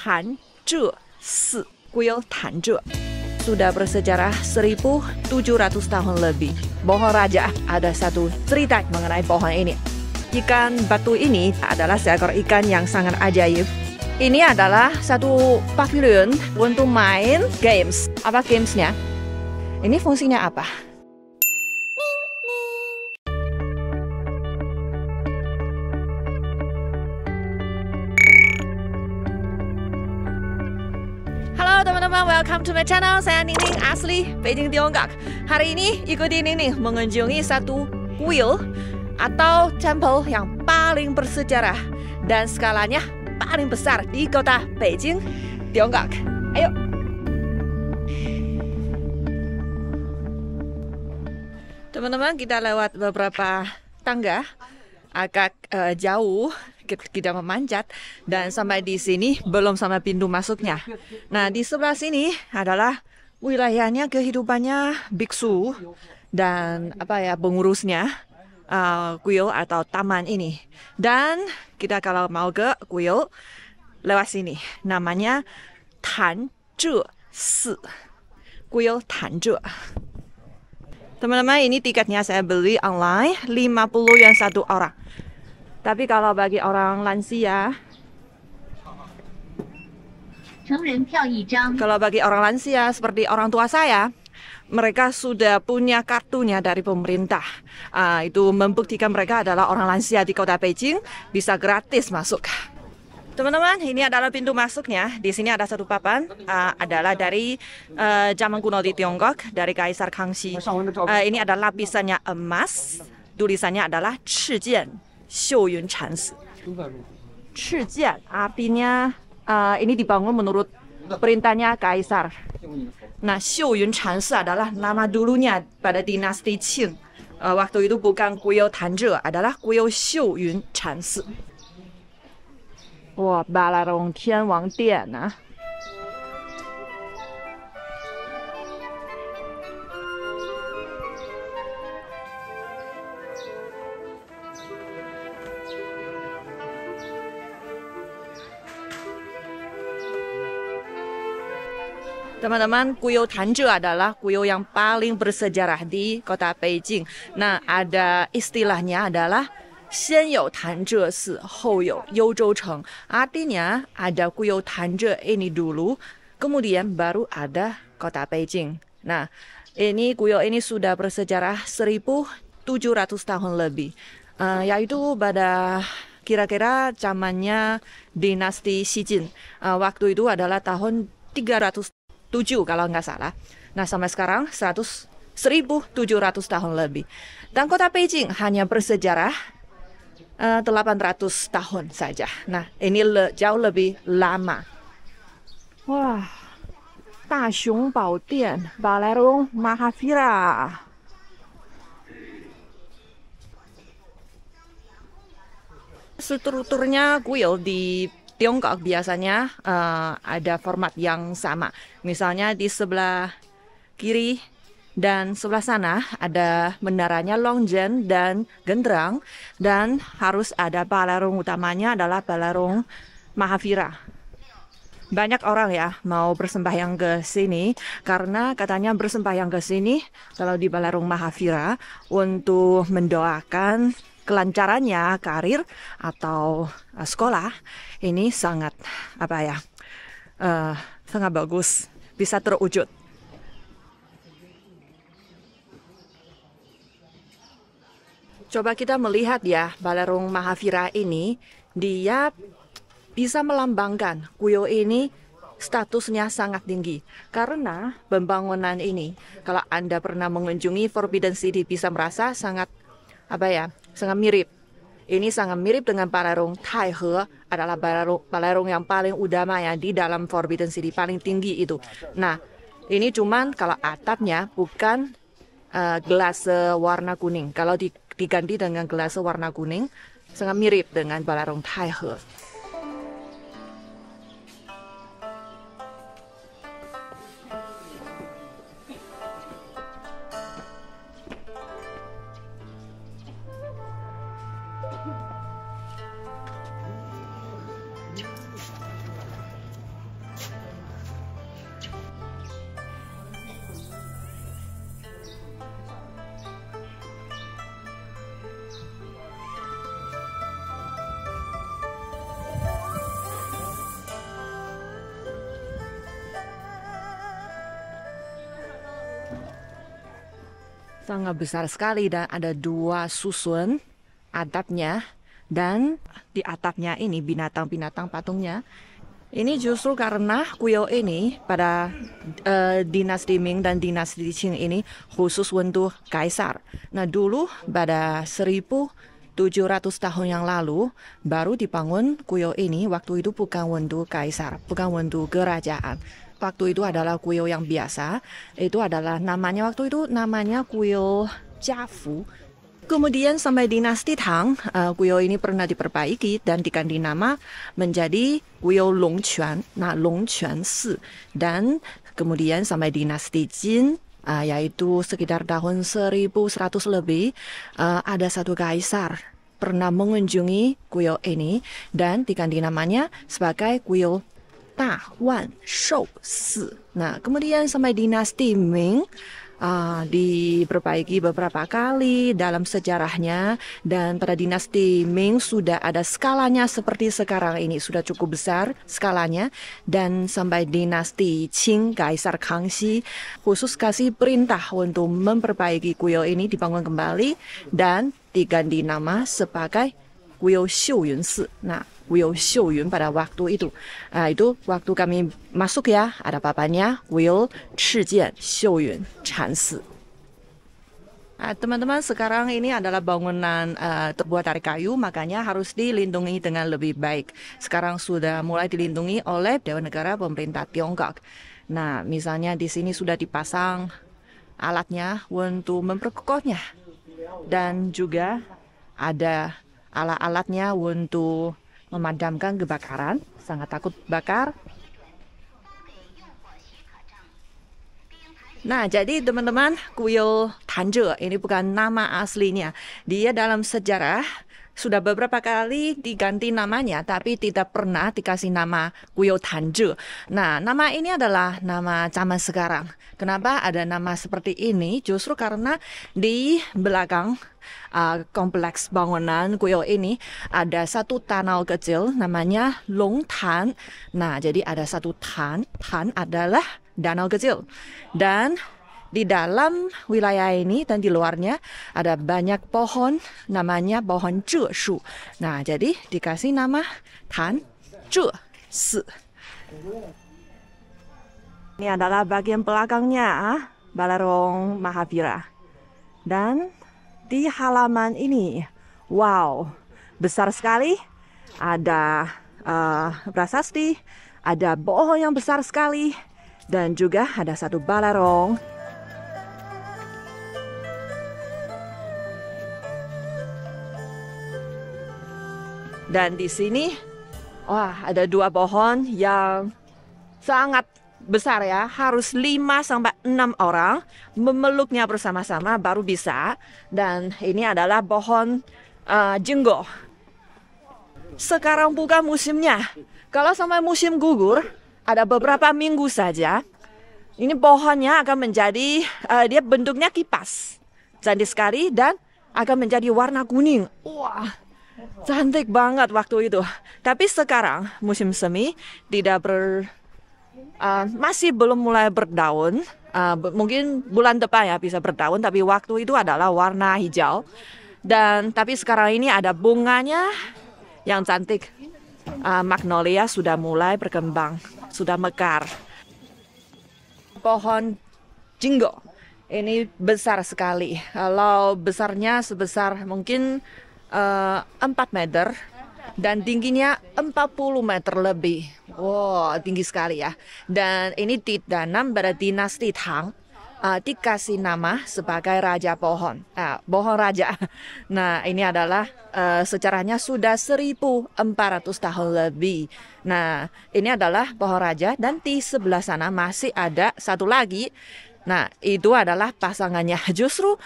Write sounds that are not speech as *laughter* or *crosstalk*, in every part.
Tan Zhe Si, kuil Tan Zhe. Sudah bersejarah 1700 tahun lebih. Pohon raja ada satu cerita mengenai pohon ini. Ikan batu ini adalah seekor ikan yang sangat ajaib. Ini adalah satu pavilion untuk main games. Apa gamesnya? Ini fungsinya apa? Welcome to my channel. Saya Nining asli Beijing Tiongkok. Hari ini ikuti Nining mengunjungi satu kuil atau temple yang paling bersejarah dan skalanya paling besar di kota Beijing, Tiongkok. Ayo. Teman-teman, kita lewat beberapa tangga agak uh, jauh kita memanjat dan sampai di sini belum sampai pintu masuknya. Nah, di sebelah sini adalah wilayahnya kehidupannya biksu dan apa ya pengurusnya uh, kuil atau taman ini. Dan kita kalau mau ke kuil lewat sini namanya Tan Si. Kuil Tan. Teman-teman, ini tiketnya saya beli online 50 yang satu orang. Tapi kalau bagi orang lansia, kalau bagi orang lansia seperti orang tua saya, mereka sudah punya kartunya dari pemerintah. Uh, itu membuktikan mereka adalah orang lansia di kota Beijing, bisa gratis masuk. Teman-teman, ini adalah pintu masuknya. Di sini ada satu papan, uh, adalah dari uh, zaman kuno di Tiongkok, dari Kaisar Kangxi. Uh, ini adalah lapisannya emas, tulisannya adalah Chijian Xiu Yun Chansi. Chijian artinya uh, ini dibangun menurut perintahnya Kaisar. Nah, Xiu Yun Chansi adalah nama dulunya pada dinasti Qing. Uh, waktu itu bukan kuil Tanzhe, adalah kuil Xiu Yun Chansi. 哇，巴拉隆天 Teman-teman, kuil Tanzhe adalah kuil yang paling bersejarah di kota Beijing. Nah, ada istilahnya adalah 先有潭柘寺，后有幽州城. Artinya ada kuil Tanzhe ini dulu, kemudian baru ada kota Beijing. Nah, ini kuil ini sudah bersejarah 1700 tahun lebih, uh, yaitu pada kira-kira zamannya dinasti Xijin. Uh, waktu itu adalah tahun 307 kalau nggak salah. Nah, sampai sekarang 100 1700 tahun lebih. Dan kota Beijing hanya bersejarah uh, 800 tahun saja. Nah, ini le, jauh lebih lama. Wah, Daxiong Bao Dian, Balerong Mahavira. Strukturnya kuil di Tiongkok biasanya uh, ada format yang sama. Misalnya di sebelah kiri dan sebelah sana ada menaranya Longzhen dan Gendrang dan harus ada balarung utamanya adalah balarung Mahavira. Banyak orang ya mau bersembahyang ke sini karena katanya bersembahyang ke sini kalau di Balarung Mahavira untuk mendoakan kelancarannya karir atau uh, sekolah ini sangat apa ya uh, sangat bagus bisa terwujud. Coba kita melihat ya Balarung Mahavira ini dia bisa melambangkan kuil ini statusnya sangat tinggi karena pembangunan ini kalau Anda pernah mengunjungi Forbidden City bisa merasa sangat apa ya sangat mirip. Ini sangat mirip dengan Balarung. Taihe adalah Balarung, Balarung yang paling utama ya di dalam Forbidden City paling tinggi itu. Nah ini cuman kalau atapnya bukan uh, gelas warna kuning. Kalau di diganti dengan gelas warna kuning sangat mirip dengan Balarong Taihe. Sangat besar sekali dan ada dua susun atapnya dan di atapnya ini binatang-binatang patungnya ini justru karena kuil ini pada uh, dinasti Ming dan dinasti Qing ini khusus untuk kaisar. Nah dulu pada 1700 tahun yang lalu baru dibangun kuil ini waktu itu bukan untuk kaisar, bukan untuk kerajaan. Waktu itu adalah kuil yang biasa. Itu adalah namanya waktu itu namanya kuil Jiafu Kemudian sampai dinasti Tang, uh, kuil ini pernah diperbaiki dan diganti nama menjadi kuil Longquan, nah Longquan Si. Dan kemudian sampai dinasti Jin, uh, yaitu sekitar tahun 1100 lebih, uh, ada satu kaisar pernah mengunjungi kuil ini dan diganti namanya sebagai kuil Ta Wan Shou Si. Nah, kemudian sampai dinasti Ming, diperbaiki beberapa kali dalam sejarahnya dan pada dinasti Ming sudah ada skalanya seperti sekarang ini sudah cukup besar skalanya dan sampai dinasti Qing Kaisar Kangxi khusus kasih perintah untuk memperbaiki kuil ini dibangun kembali dan diganti nama sebagai kuil Xiuyun. Nah, Will Xiuyun pada waktu itu. Uh, itu waktu kami masuk ya, ada papanya Will Chijian Xiuyun Chansi. Nah, teman-teman, sekarang ini adalah bangunan uh, terbuat dari kayu, makanya harus dilindungi dengan lebih baik. Sekarang sudah mulai dilindungi oleh Dewan Negara Pemerintah Tiongkok. Nah, misalnya di sini sudah dipasang alatnya untuk memperkokohnya. Dan juga ada alat-alatnya untuk memadamkan kebakaran, sangat takut bakar. Nah, jadi teman-teman, kuil Tanje ini bukan nama aslinya. Dia dalam sejarah sudah beberapa kali diganti namanya, tapi tidak pernah dikasih nama kuil Tanje. Nah, nama ini adalah nama zaman sekarang. Kenapa ada nama seperti ini? Justru karena di belakang uh, kompleks bangunan kuil ini ada satu tanau kecil namanya Long Tan. Nah, jadi ada satu tan. Tan adalah danau kecil. Dan di dalam wilayah ini dan di luarnya ada banyak pohon namanya pohon Zhe Nah, jadi dikasih nama Tan Zhe Si. Ini adalah bagian belakangnya ah, Balarong Mahavira. Dan di halaman ini, wow, besar sekali. Ada uh, prasasti, ada boho yang besar sekali, dan juga ada satu balarong Dan di sini, wah ada dua pohon yang sangat besar ya, harus 5 sampai 6 orang memeluknya bersama-sama baru bisa. Dan ini adalah pohon uh, jenggo. Sekarang bukan musimnya. Kalau sampai musim gugur, ada beberapa minggu saja. Ini pohonnya akan menjadi, uh, dia bentuknya kipas. Cantik sekali dan akan menjadi warna kuning. Wah, cantik banget waktu itu. Tapi sekarang musim semi tidak ber uh, masih belum mulai berdaun. Uh, mungkin bulan depan ya bisa berdaun, tapi waktu itu adalah warna hijau. Dan tapi sekarang ini ada bunganya yang cantik. Uh, magnolia sudah mulai berkembang, sudah mekar. Pohon jinggo ini besar sekali. Kalau besarnya sebesar mungkin uh, 4 meter dan tingginya 40 meter lebih. Wow, tinggi sekali ya. Dan ini ditanam pada dinasti Tang. Uh, dikasih nama sebagai raja pohon, uh, pohon raja. *laughs* Nah, ini adalah uh, sejarahnya sudah 1400 tahun lebih. Nah, ini adalah pohon raja dan di sebelah sana masih ada satu lagi. Nah, itu adalah pasangannya. *laughs* Justru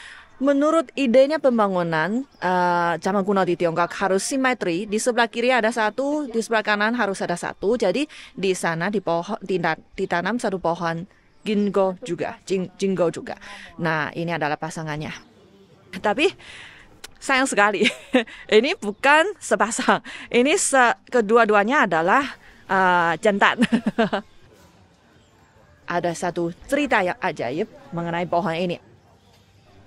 Menurut idenya pembangunan uh, kuno di Tiongkok harus simetri. Di sebelah kiri ada satu, di sebelah kanan harus ada satu. Jadi di sana di pohon ditanam satu pohon ginkgo juga, jing, jinggo juga. Nah ini adalah pasangannya. Tapi sayang sekali, *laughs* ini bukan sepasang. Ini se kedua-duanya adalah uh, jantan. *laughs* ada satu cerita yang ajaib mengenai pohon ini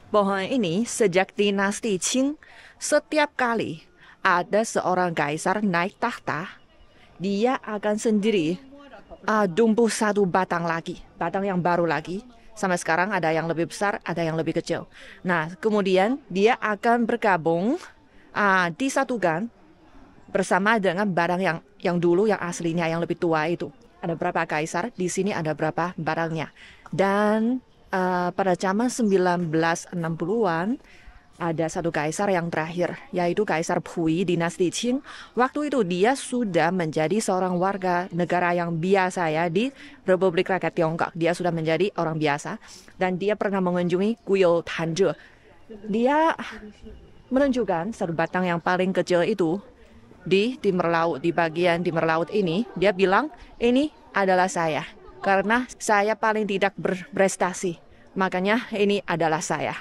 pohon ini sejak dinasti Qing setiap kali ada seorang kaisar naik tahta, dia akan sendiri uh, tumbuh satu batang lagi, batang yang baru lagi. Sampai sekarang ada yang lebih besar, ada yang lebih kecil. Nah, kemudian dia akan bergabung, uh, disatukan bersama dengan barang yang yang dulu yang aslinya yang lebih tua itu. Ada berapa kaisar, di sini ada berapa barangnya. Dan uh, pada zaman 1960-an ada satu kaisar yang terakhir, yaitu Kaisar Pui dinasti Qing. Waktu itu dia sudah menjadi seorang warga negara yang biasa ya di Republik Rakyat Tiongkok. Dia sudah menjadi orang biasa dan dia pernah mengunjungi Guyo Tanje. Dia menunjukkan satu batang yang paling kecil itu di timur laut, di bagian timur laut ini. Dia bilang, ini adalah saya. Karena saya paling tidak berprestasi. Makanya ini adalah saya.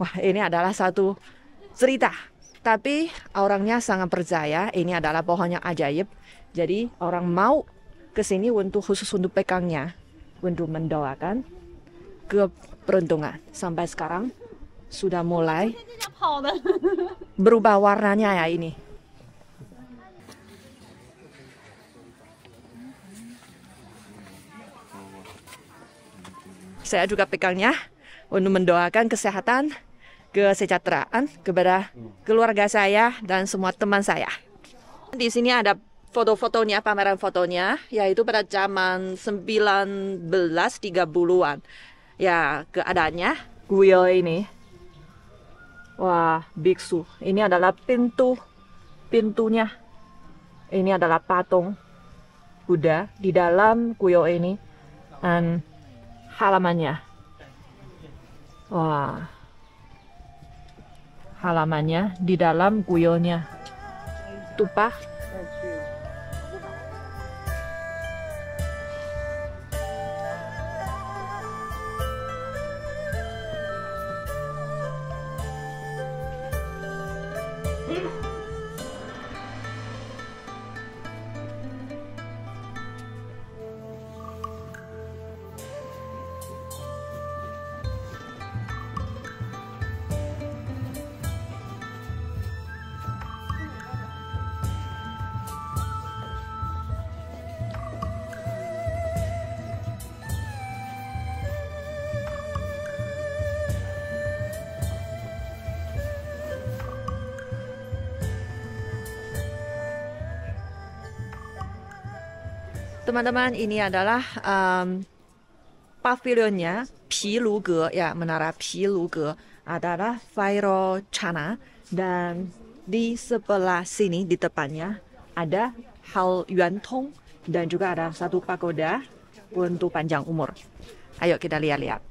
Wah, ini adalah satu cerita. Tapi orangnya sangat percaya ini adalah pohon yang ajaib. Jadi orang mau ke sini untuk khusus untuk pekangnya, untuk mendoakan keberuntungan. Sampai sekarang sudah mulai berubah warnanya ya ini. Saya juga pegangnya untuk mendoakan kesehatan, kesejahteraan kepada keluarga saya dan semua teman saya. Di sini ada foto-fotonya, pameran fotonya, yaitu pada zaman 1930-an. Ya, keadaannya Guyo ini. Wah, biksu. Ini adalah pintu pintunya. Ini adalah patung Buddha di dalam Guyo ini dan halamannya. Wah. Halamannya di dalam guyonya. Tupah Teman-teman, ini adalah um, pavilionnya Piluge, ya menara Piluge adalah Chana dan di sebelah sini di depannya ada Hal Yuan Tong dan juga ada satu pagoda untuk panjang umur. Ayo kita lihat-lihat.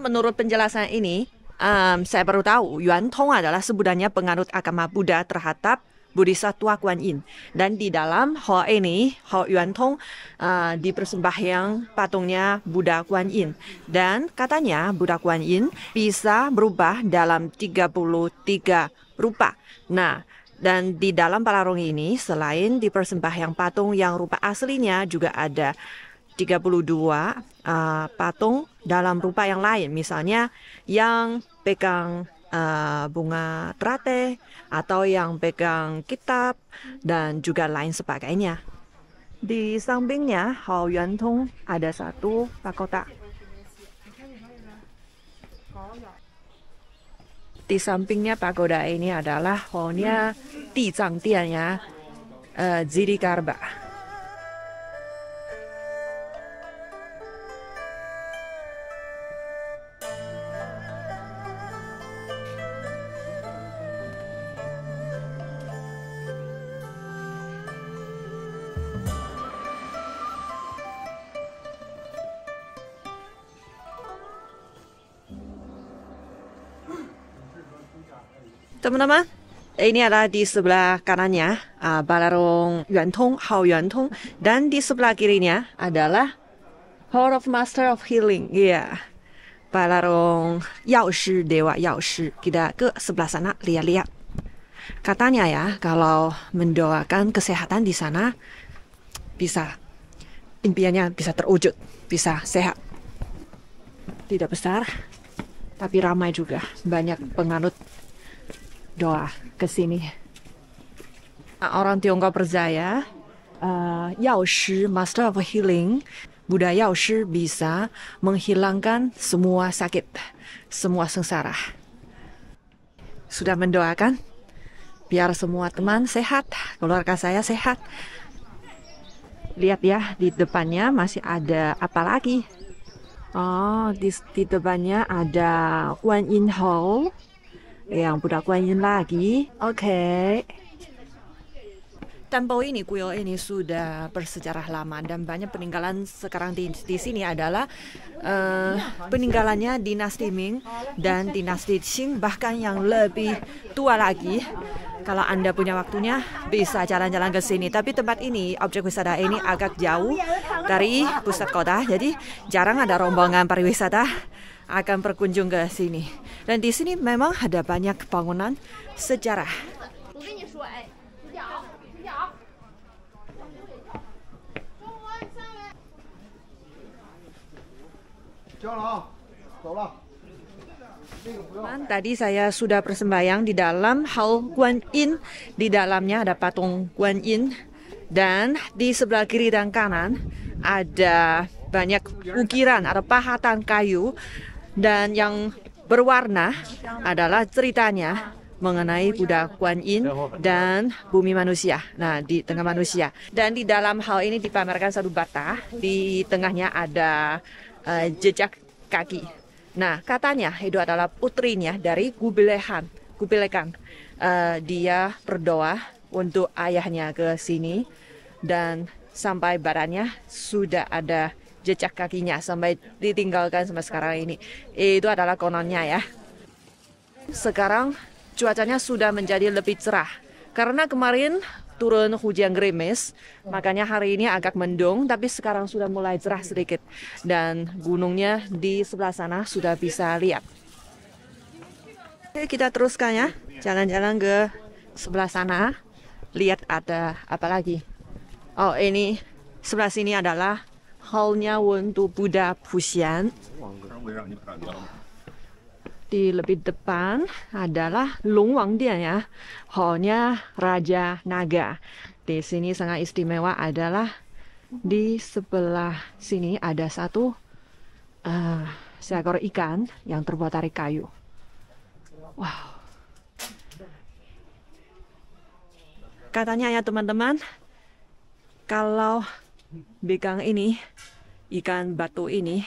Menurut penjelasan ini, um, saya baru tahu Yuan Tong adalah sebutannya penganut agama Buddha terhadap Bodhisattva Kuan Yin. Dan di dalam hall ini, hall Yuan Tong, uh, dipersembahkan patungnya Buddha Kuan Yin. Dan katanya Buddha Kuan Yin bisa berubah dalam 33 rupa. Nah, dan di dalam palarong ini, selain dipersembahkan patung yang rupa aslinya, juga ada 32 uh, patung dalam rupa yang lain. Misalnya yang pegang uh, bunga terate atau yang pegang kitab dan juga lain sebagainya. Di sampingnya Hao Yuan Tong ada satu pagoda. Di sampingnya pagoda ini adalah Zhang Dian ya, uh, Teman-teman, ini adalah di sebelah kanannya uh, Balarong Yuantong, Hao Yuantong, dan di sebelah kirinya adalah Hall of Master of Healing. Iya. Yeah. Balarong Yao Shi Dewa Yao Shi. Kita ke sebelah sana lihat-lihat. Katanya ya, kalau mendoakan kesehatan di sana, bisa impiannya bisa terwujud, bisa sehat. Tidak besar, tapi ramai juga. Banyak penganut doa ke sini. Orang Tiongkok percaya, uh, Yao Shi, Master of Healing, Buddha Yao Shi bisa menghilangkan semua sakit, semua sengsara. Sudah mendoakan? Biar semua teman sehat, keluarga saya sehat. Lihat ya, di depannya masih ada apa lagi? Oh, di, di depannya ada Guan Yin Hall. Yang lagi. Oke. Ini, kuil ini sudah bersejarah lama dan banyak peninggalan sekarang di, di sini adalah uh, peninggalannya dinasti Ming dan dinasti Qing bahkan yang lebih tua lagi. Kalau Anda punya waktunya bisa jalan-jalan ke sini. Tapi tempat ini, objek wisata ini agak jauh dari pusat kota. Jadi jarang ada rombongan pariwisata akan berkunjung ke sini. Dan di sini memang ada banyak bangunan sejarah. Tadi saya sudah bersembayang di dalam Hall Guan Yin. Di dalamnya ada patung Guan Yin. Dan di sebelah kiri dan kanan ada banyak ukiran atau pahatan kayu dan yang berwarna adalah ceritanya mengenai Buddha Guan Yin dan bumi manusia. Nah, di tengah manusia. Dan di dalam hal ini dipamerkan satu bata. Di tengahnya ada uh, jejak kaki. Nah, katanya itu adalah putrinya dari Gubilehan. Gubilekan. Uh, dia berdoa untuk ayahnya ke sini dan sampai badannya sudah ada jejak kakinya sampai ditinggalkan sampai sekarang ini. Itu adalah kononnya ya. Sekarang cuacanya sudah menjadi lebih cerah. Karena kemarin turun hujan gerimis, makanya hari ini agak mendung, tapi sekarang sudah mulai cerah sedikit. Dan gunungnya di sebelah sana sudah bisa lihat. Oke, kita teruskan ya, jalan-jalan ke sebelah sana. Lihat ada apa lagi. Oh, ini sebelah sini adalah hallnya untuk Buddha Puxian di lebih depan adalah Lungwang Dian ya, hallnya Raja Naga. Di sini sangat istimewa adalah di sebelah sini ada satu uh, seekor ikan yang terbuat dari kayu. Wow. Katanya ya teman-teman, kalau begang ini, ikan batu ini,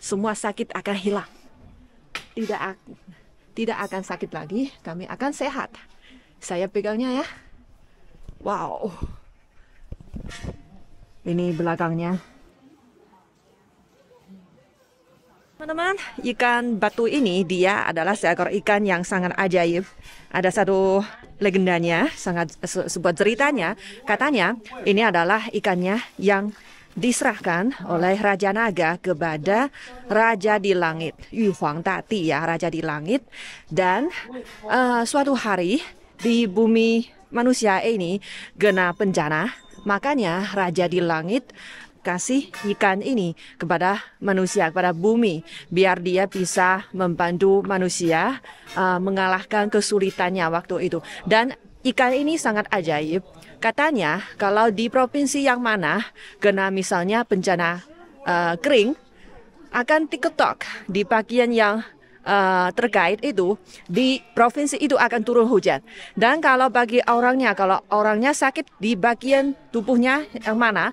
semua sakit akan hilang tidak tidak akan sakit lagi, kami akan sehat. Saya pegangnya ya. Wow. Ini belakangnya. Teman-teman, ikan batu ini dia adalah seekor ikan yang sangat ajaib. Ada satu legendanya, sangat sebuah ceritanya. Katanya ini adalah ikannya yang diserahkan oleh Raja Naga kepada Raja di Langit, Yu Huang Tati ya, Raja di Langit. Dan uh, suatu hari di bumi manusia ini gena bencana, makanya Raja di Langit kasih ikan ini kepada manusia, kepada bumi, biar dia bisa membantu manusia uh, mengalahkan kesulitannya waktu itu. Dan ikan ini sangat ajaib Katanya kalau di provinsi yang mana kena misalnya bencana uh, kering akan diketok di bagian yang uh, terkait itu di provinsi itu akan turun hujan. Dan kalau bagi orangnya kalau orangnya sakit di bagian tubuhnya yang mana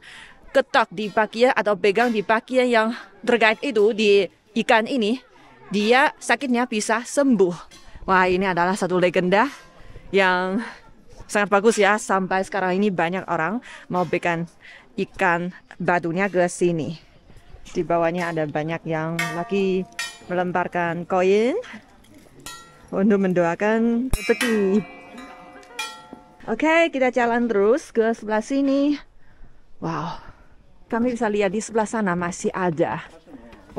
ketok di bagian atau pegang di bagian yang terkait itu di ikan ini dia sakitnya bisa sembuh. Wah, ini adalah satu legenda yang sangat bagus ya. Sampai sekarang ini banyak orang mau bikin ikan batunya ke sini. Di bawahnya ada banyak yang lagi melemparkan koin untuk mendoakan rezeki. Oke, kita jalan terus ke sebelah sini. Wow, kami bisa lihat di sebelah sana masih ada.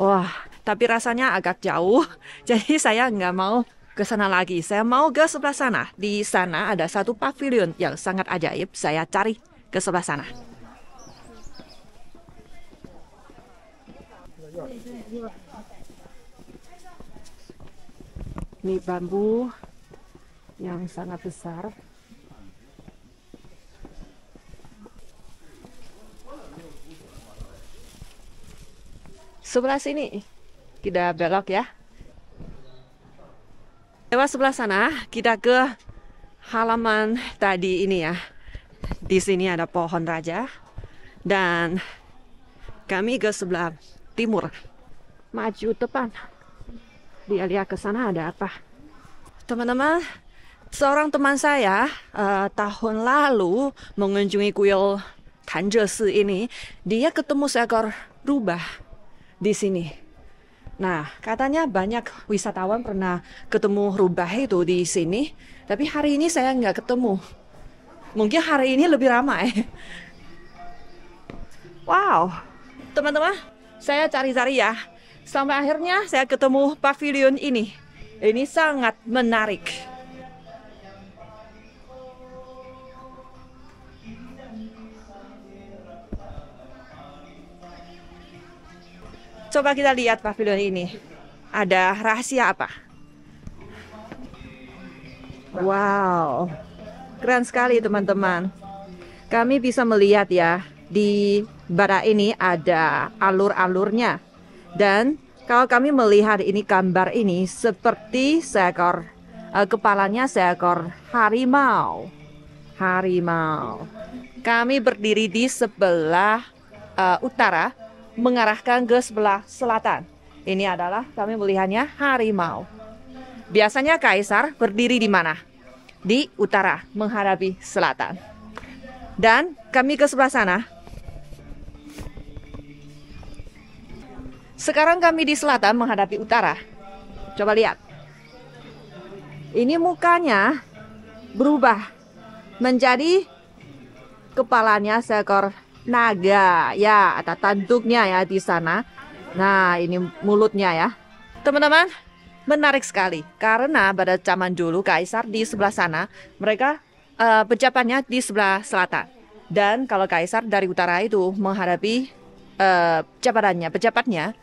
Wah, tapi rasanya agak jauh. *laughs* Jadi saya nggak mau ke sana lagi. Saya mau ke sebelah sana. Di sana ada satu pavilion yang sangat ajaib. Saya cari ke sebelah sana. Ini bambu yang sangat besar. Sebelah sini kita belok ya. Lewat sebelah sana kita ke halaman tadi ini ya. Di sini ada pohon raja dan kami ke sebelah timur. Maju depan. Dia lihat ke sana ada apa. Teman-teman, seorang teman saya uh, tahun lalu mengunjungi kuil Tanjesi ini, dia ketemu seekor rubah di sini. Nah, katanya banyak wisatawan pernah ketemu rubah itu di sini, tapi hari ini saya nggak ketemu. Mungkin hari ini lebih ramai. *laughs* Wow, teman-teman, saya cari-cari ya. Sampai akhirnya saya ketemu pavilion ini. Ini sangat menarik. Coba kita lihat pavilion ini. Ada rahasia apa? Wow, keren sekali teman-teman. Kami bisa melihat ya, di badak ini ada alur-alurnya. Dan kalau kami melihat ini gambar ini seperti seekor uh, kepalanya seekor harimau. Harimau. Kami berdiri di sebelah uh, utara mengarahkan ke sebelah selatan. Ini adalah kami melihatnya harimau. Biasanya kaisar berdiri di mana? Di utara menghadapi selatan. Dan kami ke sebelah sana. Sekarang kami di selatan menghadapi utara. Coba lihat. Ini mukanya berubah menjadi kepalanya seekor naga ya ada tanduknya ya di sana. Nah ini mulutnya ya. Teman-teman menarik sekali. Karena pada zaman dulu kaisar di sebelah sana mereka uh, pejabatnya di sebelah selatan. Dan kalau kaisar dari utara itu menghadapi uh, jabatannya pejabatnya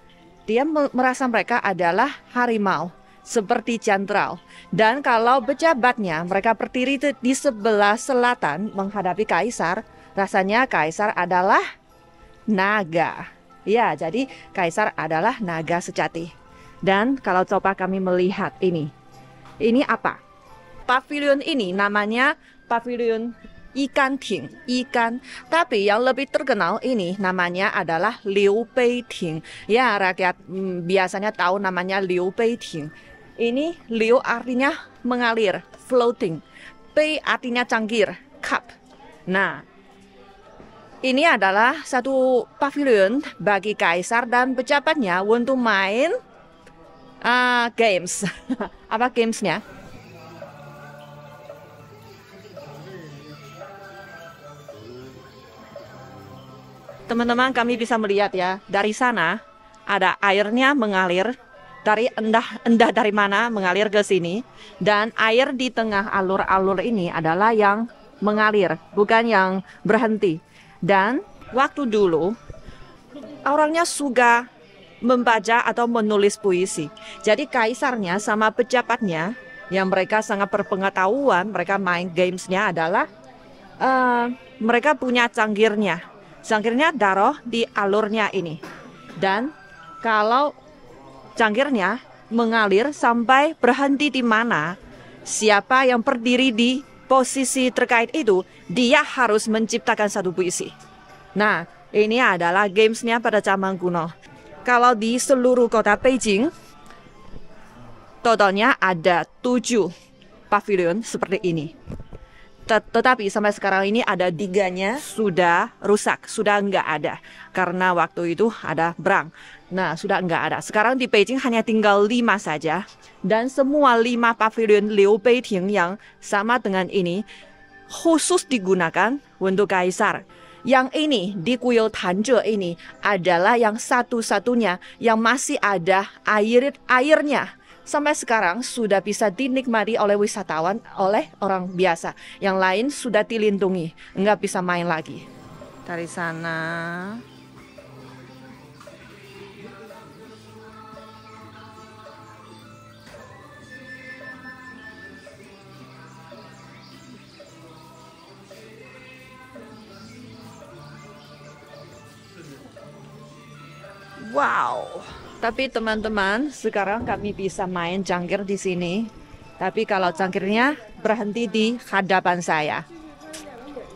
dia merasa mereka adalah harimau seperti jenderal. Dan kalau pejabatnya mereka berdiri di sebelah selatan menghadapi kaisar, Rasanya kaisar adalah naga. Ya, jadi kaisar adalah naga sejati. Dan kalau coba kami melihat ini, ini apa? Pavilion ini namanya pavilion ikan ting, ikan. Tapi yang lebih terkenal ini namanya adalah Liu Bei Ting. Ya, rakyat hmm, biasanya tahu namanya Liu Bei Ting. Ini Liu artinya mengalir, floating. Bei artinya cangkir, cup. Nah, ini adalah satu pavilion bagi kaisar dan pejabatnya untuk main uh, games. *laughs* Apa gamesnya? Teman-teman kami bisa melihat ya dari sana ada airnya mengalir dari endah endah dari mana mengalir ke sini dan air di tengah alur-alur ini adalah yang mengalir bukan yang berhenti dan waktu dulu orangnya suka membaca atau menulis puisi. Jadi kaisarnya sama pejabatnya yang mereka sangat berpengetahuan, mereka main gamesnya adalah uh, mereka punya cangkirnya. Cangkirnya daroh di alurnya ini. Dan kalau cangkirnya mengalir sampai berhenti di mana, siapa yang berdiri di posisi terkait itu, dia harus menciptakan satu puisi. Nah, ini adalah gamesnya pada zaman kuno. Kalau di seluruh kota Beijing, totalnya ada tujuh pavilion seperti ini. Tetapi sampai sekarang ini ada tiganya sudah rusak, sudah nggak ada. Karena waktu itu ada berang. Nah, sudah nggak ada. Sekarang di Beijing hanya tinggal lima saja. Dan semua lima pavilion Liu Beiting yang sama dengan ini khusus digunakan untuk kaisar. Yang ini di kuil Tanje ini adalah yang satu-satunya yang masih ada air airnya sampai sekarang sudah bisa dinikmati oleh wisatawan oleh orang biasa. Yang lain sudah dilindungi, nggak bisa main lagi. Dari sana Wow. Tapi teman-teman, sekarang kami bisa main cangkir di sini. Tapi kalau cangkirnya berhenti di hadapan saya.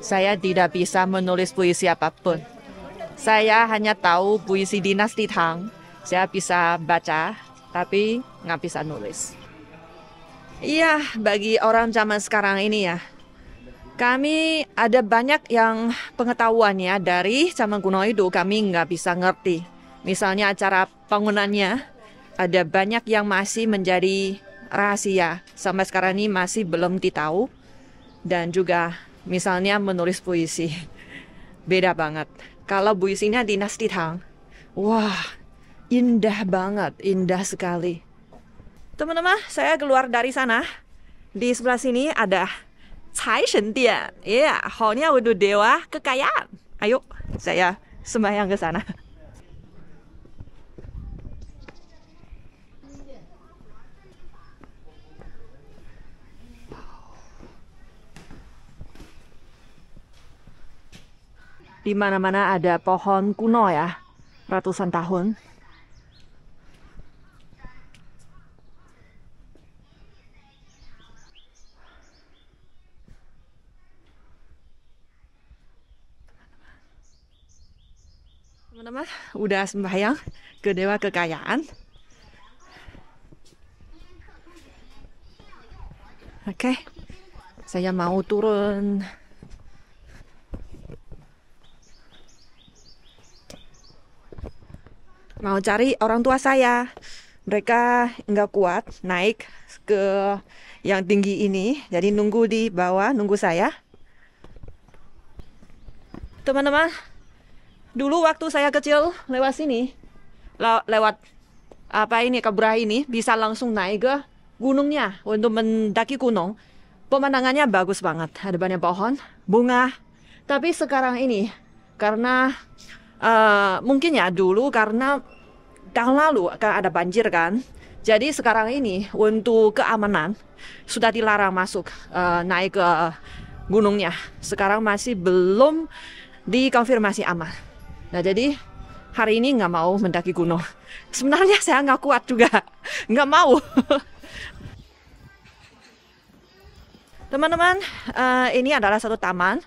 Saya tidak bisa menulis puisi apa pun. Saya hanya tahu puisi dinasti Tang. Saya bisa baca, tapi nggak bisa nulis. Iya, bagi orang zaman sekarang ini ya, kami ada banyak yang pengetahuannya dari zaman kuno itu kami nggak bisa ngerti. Misalnya acara bangunannya, ada banyak yang masih menjadi rahasia. Sampai sekarang ini masih belum ditahu. Dan juga misalnya menulis puisi. *laughs* Beda banget. Kalau puisinya dinasti Tang, wah indah banget, indah sekali. Teman-teman, saya keluar dari sana. Di sebelah sini ada Cai Shen Dian. Iya, hallnya untuk dewa kekayaan. Ayo, saya sembahyang ke sana. *laughs* Di mana-mana ada pohon kuno ya, ratusan tahun. Teman-teman, udah sembahyang ke dewa kekayaan. Oke, saya mau turun mau cari orang tua saya. Mereka nggak kuat naik ke yang tinggi ini, jadi nunggu di bawah, nunggu saya. Teman-teman, dulu waktu saya kecil lewat sini, lewat apa ini keberah ini bisa langsung naik ke gunungnya untuk mendaki gunung. Pemandangannya bagus banget, ada banyak pohon, bunga. Tapi sekarang ini karena uh, mungkin ya dulu karena tahun lalu kan ada banjir kan. Jadi sekarang ini untuk keamanan sudah dilarang masuk uh, naik ke gunungnya. Sekarang masih belum dikonfirmasi aman. Nah jadi hari ini nggak mau mendaki gunung. Sebenarnya saya nggak kuat juga, *laughs* nggak mau. *laughs* Teman-teman, uh, ini adalah satu taman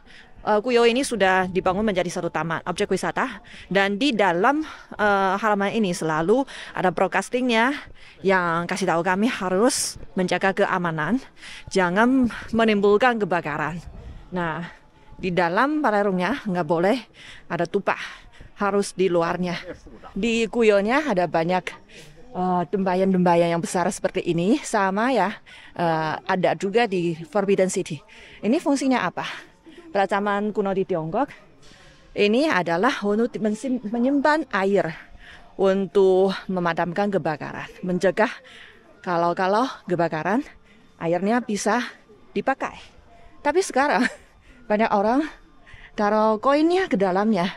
uh, Kuyo ini sudah dibangun menjadi satu taman objek wisata dan di dalam uh, halaman ini selalu ada broadcastingnya yang kasih tahu kami harus menjaga keamanan, jangan menimbulkan kebakaran. Nah, di dalam palerungnya nggak boleh ada tumpah, harus di luarnya. Di kuyonya ada banyak uh, tembayan-tembayan yang besar seperti ini, sama ya, uh, ada juga di Forbidden City. Ini fungsinya apa? Pada zaman kuno di Tiongkok ini adalah untuk menyimpan air untuk memadamkan kebakaran, mencegah kalau-kalau kebakaran airnya bisa dipakai. Tapi sekarang *laughs* banyak orang taruh koinnya ke dalamnya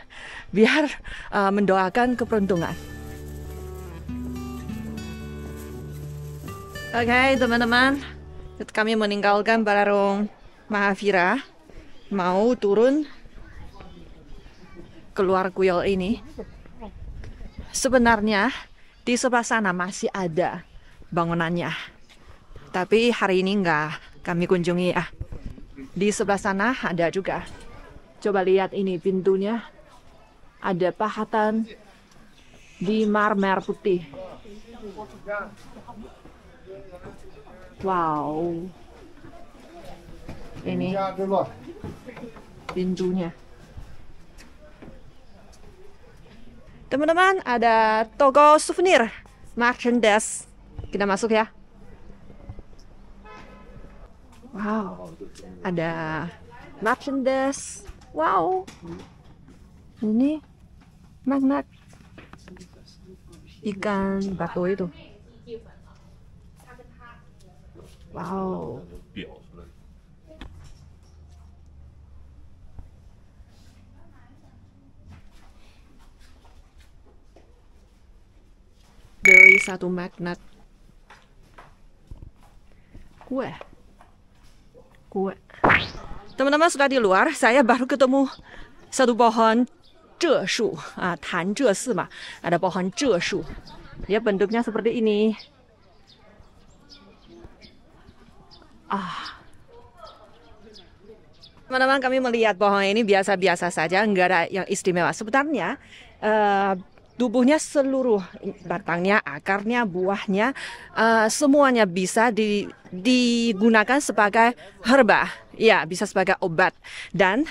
biar uh, mendoakan keberuntungan. Oke okay, teman-teman, kami meninggalkan Bararong Mahavira mau turun keluar kuyol ini. Sebenarnya di sebelah sana masih ada bangunannya. Tapi hari ini enggak kami kunjungi ya. Di sebelah sana ada juga. Coba lihat ini pintunya. Ada pahatan di marmer putih. Wow. Ini pintunya. Teman-teman, ada toko souvenir, merchandise. Kita masuk ya. Wow, ada merchandise. Wow, ini magnet ikan batu itu. Wow. beli satu magnet. Kue. Kue. Teman-teman sudah di luar saya baru ketemu satu pohon jesu ah tan jesu mah. Ada pohon jesu dia bentuknya seperti ini. Ah. Teman-teman kami melihat pohon ini biasa-biasa saja nggak ada yang istimewa. Sebenarnya uh, tubuhnya seluruh batangnya, akarnya, buahnya, uh, semuanya bisa di, digunakan sebagai herba, ya bisa sebagai obat. Dan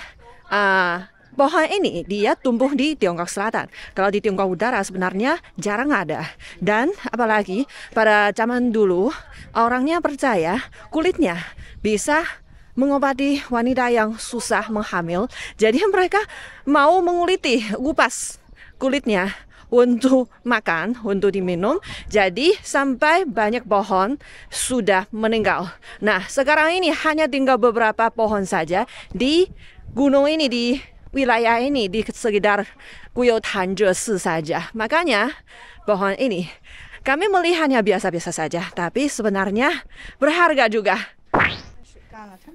uh, pohon ini dia tumbuh di Tiongkok Selatan. Kalau di Tiongkok Utara sebenarnya jarang ada. Dan apalagi pada zaman dulu orangnya percaya kulitnya bisa mengobati wanita yang susah menghamil. Jadi mereka mau menguliti, kupas kulitnya untuk makan, untuk diminum. Jadi sampai banyak pohon sudah meninggal. Nah, sekarang ini hanya tinggal beberapa pohon saja di gunung ini di wilayah ini di sekitar Guyo Tanzhe saja. Makanya pohon ini kami melihatnya biasa-biasa saja, tapi sebenarnya berharga juga.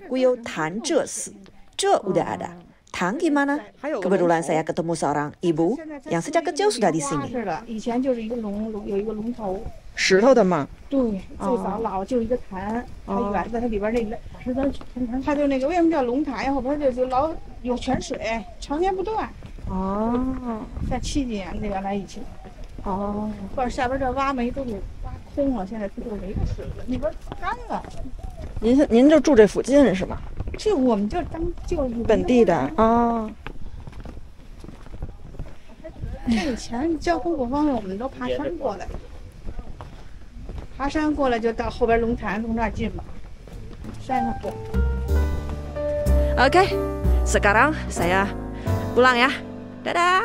Guyo Tanzhe Ce udah ada. 潭给妈呢？还有个以前就是一个龙有一个龙头。石头的嘛。对最早老就是一个潭它远在它里边儿那个石头它就那个为什么叫龙潭呀？后边儿就就老有泉水常年不断。哦。在七几年那原来以前哦。或者下边儿这挖煤都给挖空了现在它就没有水了那边儿干了。您您就住这附近是吗？这我们就当就是本地的啊。这以前交通不方便，我们都爬山过来。爬山过来就到后边龙潭，从那儿进吧。山上过。OK，sekarang saya pulang ya，da da。